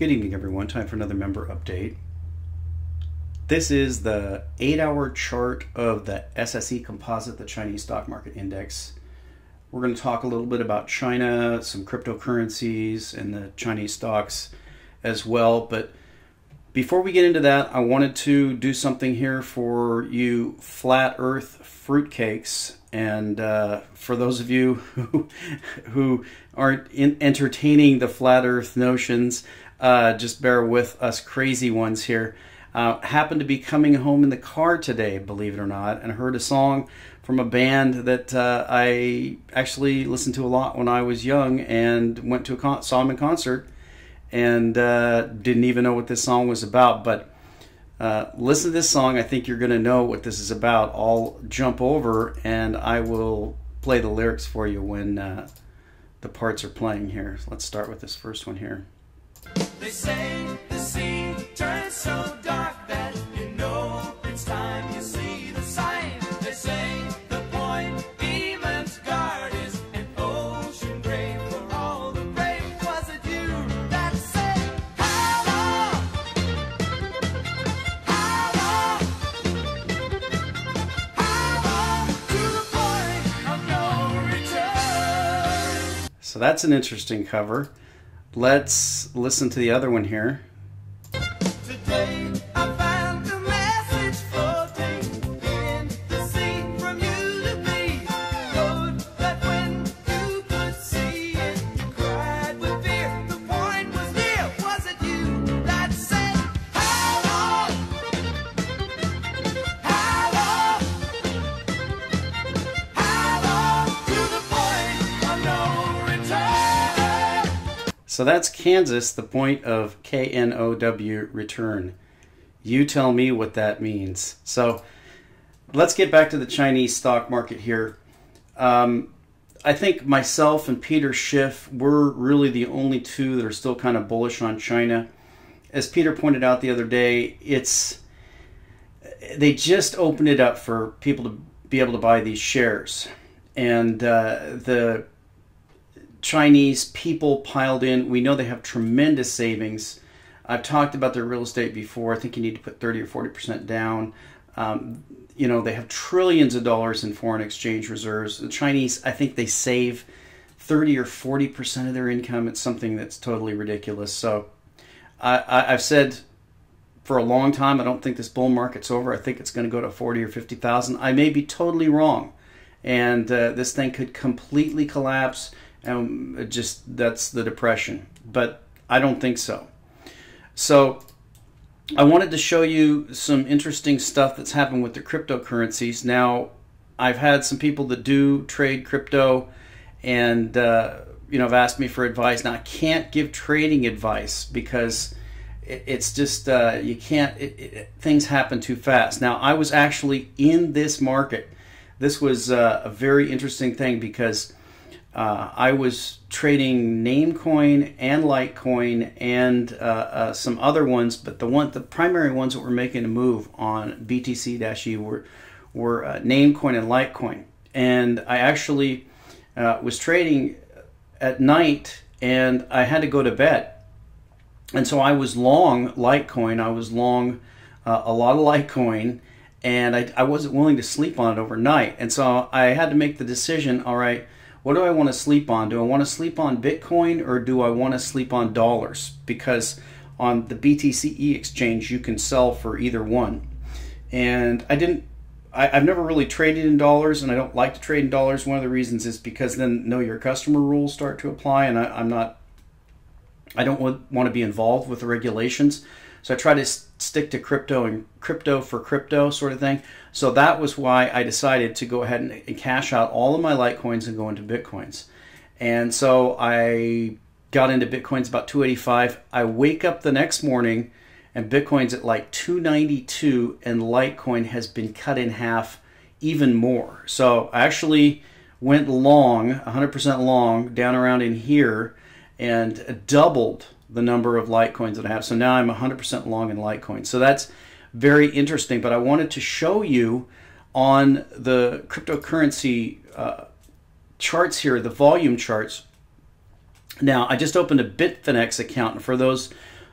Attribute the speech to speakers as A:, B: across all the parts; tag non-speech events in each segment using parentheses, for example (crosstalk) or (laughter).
A: Good evening, everyone. Time for another member update. This is the eight hour chart of the SSE composite, the Chinese stock market index. We're going to talk a little bit about China, some cryptocurrencies, and the Chinese stocks as well. But before we get into that, I wanted to do something here for you flat earth fruitcakes. And uh, for those of you (laughs) who, who aren't entertaining the flat earth notions, uh, just bear with us crazy ones here. Uh, happened to be coming home in the car today, believe it or not, and heard a song from a band that uh, I actually listened to a lot when I was young and went to a con- saw them in concert and uh, didn't even know what this song was about. But uh, listen to this song. I think you're going to know what this is about. I'll jump over and I will play the lyrics for you when uh, the parts are playing here. Let's start with this first one here. They say the sea turns so dark that you know it's time you see the sign. They say the point Demon's Guard is an ocean grave for all the brave. Was it you that said, How long? How to the point of no return? So that's an interesting cover. Let's listen to the other one here. So that's Kansas, the point of K N O W return. You tell me what that means. So let's get back to the Chinese stock market here. Um, I think myself and Peter Schiff, we're really the only two that are still kind of bullish on China. As Peter pointed out the other day, it's they just opened it up for people to be able to buy these shares, and uh, the Chinese people piled in. We know they have tremendous savings. I've talked about their real estate before. I think you need to put 30 or 40% down. Um, you know, they have trillions of dollars in foreign exchange reserves. The Chinese, I think they save 30 or 40% of their income. It's something that's totally ridiculous. So I, have said for a long time, I don't think this bull market's over. I think it's going to go to 40 or 50,000. I may be totally wrong. And uh, this thing could completely collapse and just that's the depression. But I don't think so. So I wanted to show you some interesting stuff that's happened with the cryptocurrencies. Now, I've had some people that do trade crypto, and uh, you know, have asked me for advice. Now, I can't give trading advice because it's just uh, you can't. It, it, things happen too fast. Now, I was actually in this market. This was uh, a very interesting thing because uh, I was trading Namecoin and Litecoin and uh, uh, some other ones, but the one, the primary ones that were making a move on BTC-E were were uh, Namecoin and Litecoin, and I actually uh, was trading at night, and I had to go to bed, and so I was long Litecoin. I was long uh, a lot of Litecoin, and I, I wasn't willing to sleep on it overnight, and so I had to make the decision. All right what do I want to sleep on? Do I want to sleep on Bitcoin or do I want to sleep on dollars? Because on the BTCE exchange, you can sell for either one. And I didn't, I, have never really traded in dollars and I don't like to trade in dollars. One of the reasons is because then know your customer rules start to apply and I, I'm not, I don't want, want to be involved with the regulations. So I try to stick to crypto and crypto for crypto sort of thing. So that was why I decided to go ahead and, cash out all of my Litecoins and go into Bitcoins. And so I got into Bitcoins about 285. I wake up the next morning and Bitcoin's at like 292 and Litecoin has been cut in half even more. So I actually went long, 100% long, down around in here and doubled the number of Litecoins that I have. So now I'm 100% long in Litecoin. So that's very interesting. But I wanted to show you on the cryptocurrency uh, charts here, the volume charts. Now, I just opened a Bitfinex account. And for those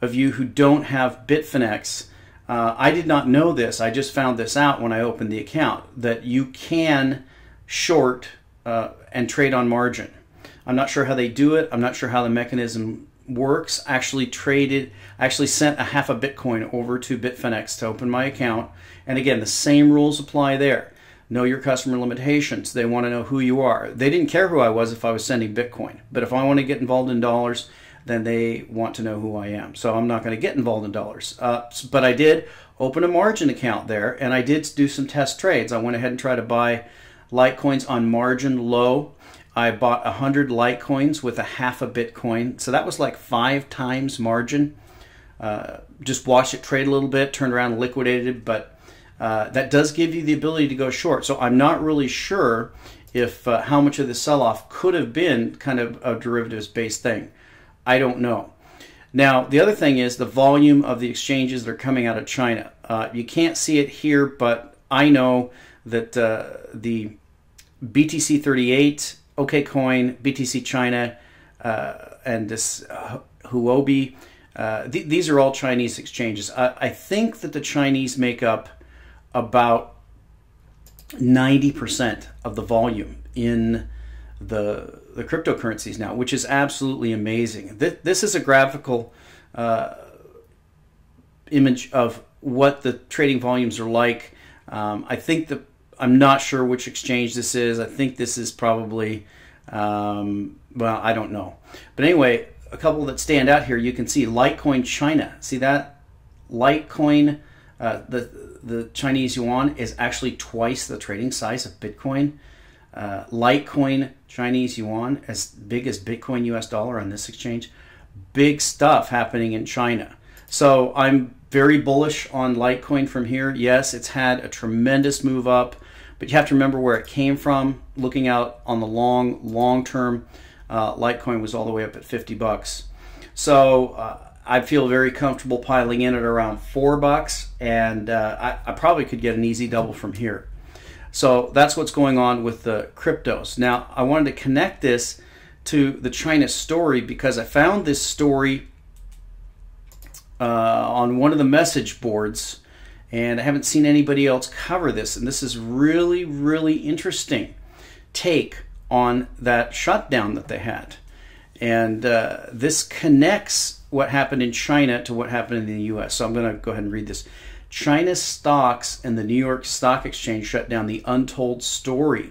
A: of you who don't have Bitfinex, uh, I did not know this. I just found this out when I opened the account that you can short uh, and trade on margin. I'm not sure how they do it. I'm not sure how the mechanism works. Actually traded, actually sent a half a Bitcoin over to Bitfinex to open my account. And again, the same rules apply there. Know your customer limitations. They want to know who you are. They didn't care who I was if I was sending Bitcoin. But if I want to get involved in dollars, then they want to know who I am. So I'm not going to get involved in dollars. Uh, but I did open a margin account there and I did do some test trades. I went ahead and tried to buy Litecoins on margin low. I bought 100 Litecoins with a half a Bitcoin. So that was like five times margin. Uh, just watched it trade a little bit, turned around liquidated. But uh, that does give you the ability to go short. So I'm not really sure if uh, how much of the sell off could have been kind of a derivatives based thing. I don't know. Now, the other thing is the volume of the exchanges that are coming out of China. Uh, you can't see it here, but I know that uh, the BTC 38, OKCoin, BTC China, uh, and this uh, Huobi, uh, th- these are all Chinese exchanges. I-, I think that the Chinese make up about 90% of the volume in the the cryptocurrencies now, which is absolutely amazing. This, this is a graphical uh, image of what the trading volumes are like. Um, I think that I'm not sure which exchange this is. I think this is probably, um, well, I don't know. But anyway, a couple that stand out here. You can see Litecoin China. See that? Litecoin, uh, the the Chinese yuan is actually twice the trading size of Bitcoin. Uh, Litecoin Chinese yuan as big as Bitcoin US dollar on this exchange. Big stuff happening in China. So I'm very bullish on Litecoin from here. Yes, it's had a tremendous move up, but you have to remember where it came from. Looking out on the long, long term, uh, Litecoin was all the way up at 50 bucks. So uh, I feel very comfortable piling in at around four bucks, and uh, I, I probably could get an easy double from here. So that's what's going on with the cryptos. Now, I wanted to connect this to the China story because I found this story uh, on one of the message boards and I haven't seen anybody else cover this. And this is really, really interesting take on that shutdown that they had. And uh, this connects what happened in China to what happened in the US. So I'm going to go ahead and read this. China's stocks and the New York Stock Exchange shut down the untold story.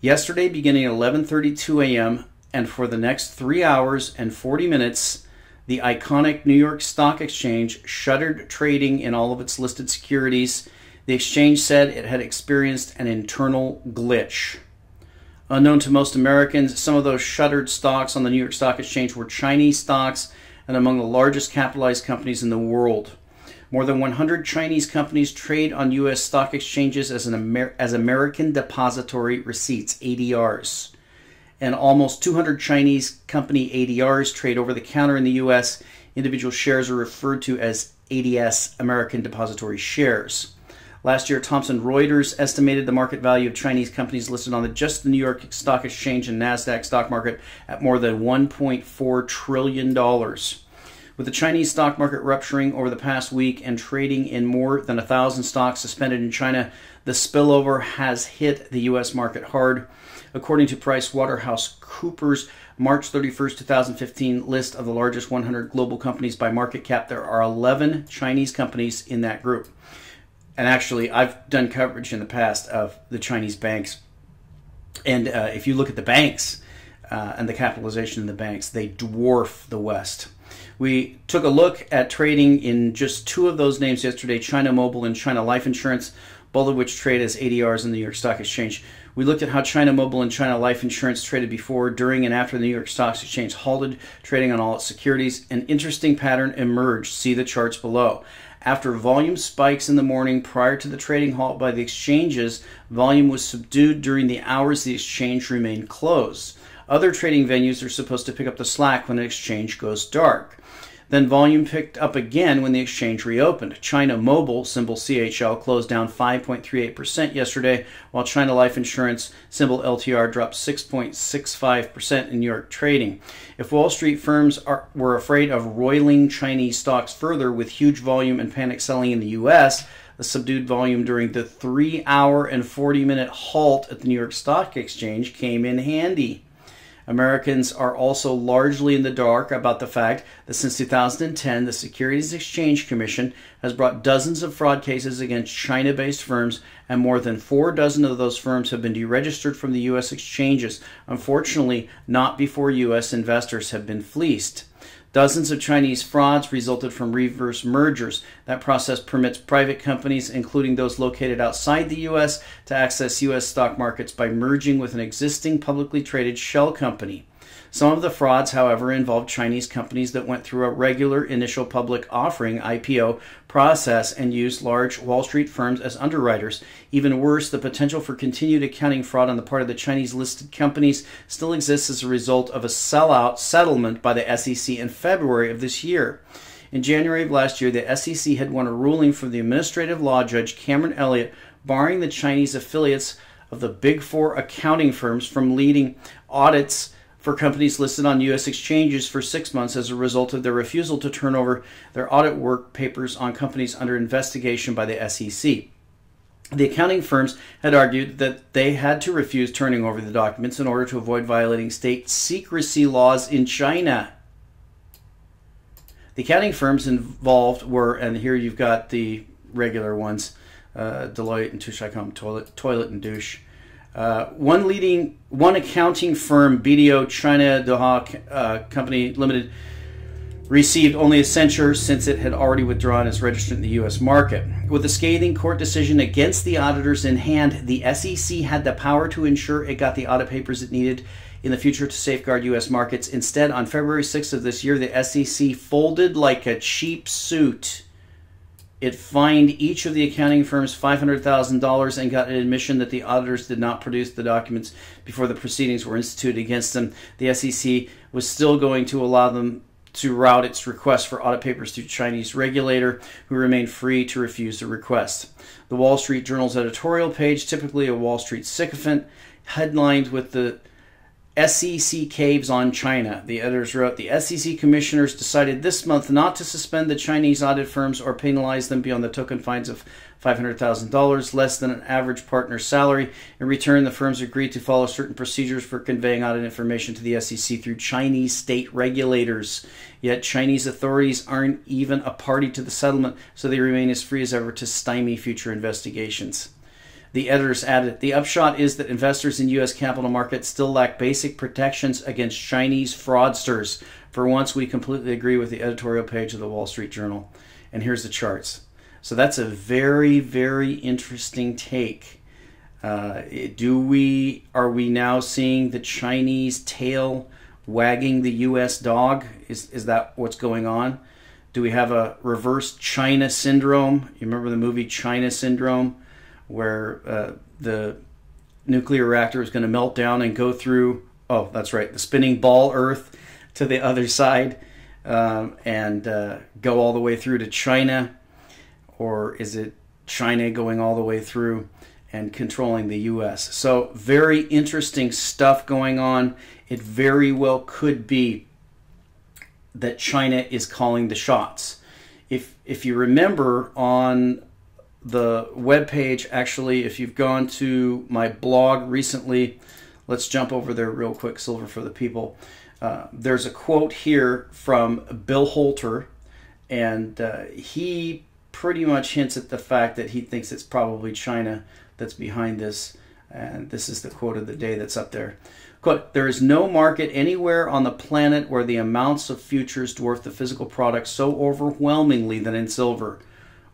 A: Yesterday, beginning at 11:32 a.m. and for the next 3 hours and 40 minutes, the iconic New York Stock Exchange shuttered trading in all of its listed securities. The exchange said it had experienced an internal glitch. Unknown to most Americans, some of those shuttered stocks on the New York Stock Exchange were Chinese stocks and among the largest capitalized companies in the world. More than 100 Chinese companies trade on U.S. stock exchanges as, an Amer- as American Depository Receipts, ADRs. And almost 200 Chinese company ADRs trade over the counter in the U.S. Individual shares are referred to as ADS, American Depository Shares. Last year, Thomson Reuters estimated the market value of Chinese companies listed on the, just the New York Stock Exchange and NASDAQ stock market at more than $1.4 trillion. With the Chinese stock market rupturing over the past week and trading in more than a thousand stocks suspended in China, the spillover has hit the U.S. market hard. According to Price Waterhouse Coopers March 31st, 2015 list of the largest 100 global companies by market cap, there are 11 Chinese companies in that group. And actually, I've done coverage in the past of the Chinese banks. And uh, if you look at the banks uh, and the capitalization in the banks, they dwarf the West. We took a look at trading in just two of those names yesterday China Mobile and China Life Insurance, both of which trade as ADRs in the New York Stock Exchange. We looked at how China Mobile and China Life Insurance traded before, during, and after the New York Stock Exchange halted trading on all its securities. An interesting pattern emerged. See the charts below. After volume spikes in the morning prior to the trading halt by the exchanges, volume was subdued during the hours the exchange remained closed. Other trading venues are supposed to pick up the slack when an exchange goes dark. Then volume picked up again when the exchange reopened. China Mobile, symbol CHL, closed down 5.38% yesterday, while China Life Insurance, symbol LTR, dropped 6.65% in New York trading. If Wall Street firms are, were afraid of roiling Chinese stocks further with huge volume and panic selling in the U.S., the subdued volume during the three hour and 40 minute halt at the New York Stock Exchange came in handy. Americans are also largely in the dark about the fact that since 2010, the Securities Exchange Commission has brought dozens of fraud cases against China based firms, and more than four dozen of those firms have been deregistered from the U.S. exchanges, unfortunately, not before U.S. investors have been fleeced. Dozens of Chinese frauds resulted from reverse mergers. That process permits private companies, including those located outside the U.S., to access U.S. stock markets by merging with an existing publicly traded shell company. Some of the frauds, however, involved Chinese companies that went through a regular initial public offering IPO process and used large Wall Street firms as underwriters. Even worse, the potential for continued accounting fraud on the part of the Chinese listed companies still exists as a result of a sellout settlement by the SEC in February of this year. In January of last year, the SEC had won a ruling from the administrative law judge Cameron Elliott barring the Chinese affiliates of the big four accounting firms from leading audits for companies listed on U.S. exchanges for six months as a result of their refusal to turn over their audit work papers on companies under investigation by the SEC. The accounting firms had argued that they had to refuse turning over the documents in order to avoid violating state secrecy laws in China. The accounting firms involved were, and here you've got the regular ones uh, Deloitte and Touche Toilet, Toilet and Douche. Uh, one leading, one accounting firm, BDO China Dahua uh, Company Limited, received only a censure since it had already withdrawn its registrant in the U.S. market. With a scathing court decision against the auditors in hand, the SEC had the power to ensure it got the audit papers it needed in the future to safeguard U.S. markets. Instead, on February 6th of this year, the SEC folded like a cheap suit it fined each of the accounting firms $500,000 and got an admission that the auditors did not produce the documents before the proceedings were instituted against them. The SEC was still going to allow them to route its request for audit papers to Chinese regulator, who remained free to refuse the request. The Wall Street Journal's editorial page, typically a Wall Street sycophant, headlined with the SEC caves on China. The editors wrote The SEC commissioners decided this month not to suspend the Chinese audit firms or penalize them beyond the token fines of $500,000, less than an average partner's salary. In return, the firms agreed to follow certain procedures for conveying audit information to the SEC through Chinese state regulators. Yet, Chinese authorities aren't even a party to the settlement, so they remain as free as ever to stymie future investigations. The editors added The upshot is that investors in U.S. capital markets still lack basic protections against Chinese fraudsters. For once, we completely agree with the editorial page of the Wall Street Journal. And here's the charts. So that's a very, very interesting take. Uh, do we are we now seeing the Chinese tail wagging the U.S. dog? Is is that what's going on? Do we have a reverse China syndrome? You remember the movie China Syndrome? Where uh, the nuclear reactor is going to melt down and go through. Oh, that's right, the spinning ball Earth to the other side um, and uh, go all the way through to China, or is it China going all the way through and controlling the U.S.? So very interesting stuff going on. It very well could be that China is calling the shots. If if you remember on the web page actually if you've gone to my blog recently let's jump over there real quick silver for the people. Uh, there's a quote here from bill holter and uh, he pretty much hints at the fact that he thinks it's probably china that's behind this and this is the quote of the day that's up there. Quote there is no market anywhere on the planet where the amounts of futures dwarf the physical product so overwhelmingly than in silver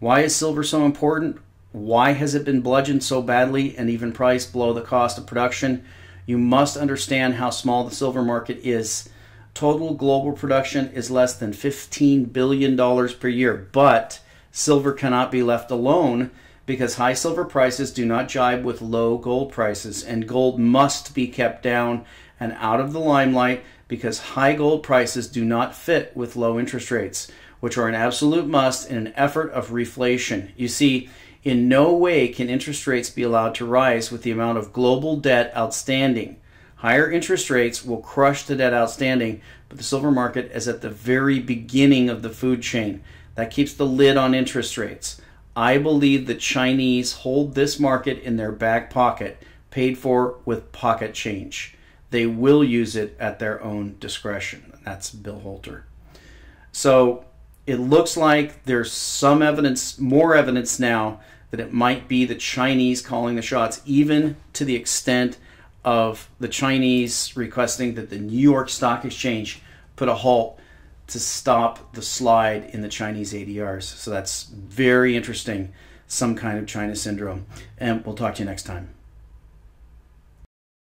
A: why is silver so important? Why has it been bludgeoned so badly and even priced below the cost of production? You must understand how small the silver market is. Total global production is less than $15 billion per year, but silver cannot be left alone because high silver prices do not jibe with low gold prices, and gold must be kept down and out of the limelight because high gold prices do not fit with low interest rates, which are an absolute must in an effort of reflation. You see, in no way can interest rates be allowed to rise with the amount of global debt outstanding. Higher interest rates will crush the debt outstanding, but the silver market is at the very beginning of the food chain. That keeps the lid on interest rates. I believe the Chinese hold this market in their back pocket, paid for with pocket change. They will use it at their own discretion. That's Bill Holter. So it looks like there's some evidence, more evidence now, that it might be the Chinese calling the shots, even to the extent of the Chinese requesting that the New York Stock Exchange put a halt to stop the slide in the Chinese ADRs. So that's very interesting, some kind of China syndrome. And we'll talk to you next time.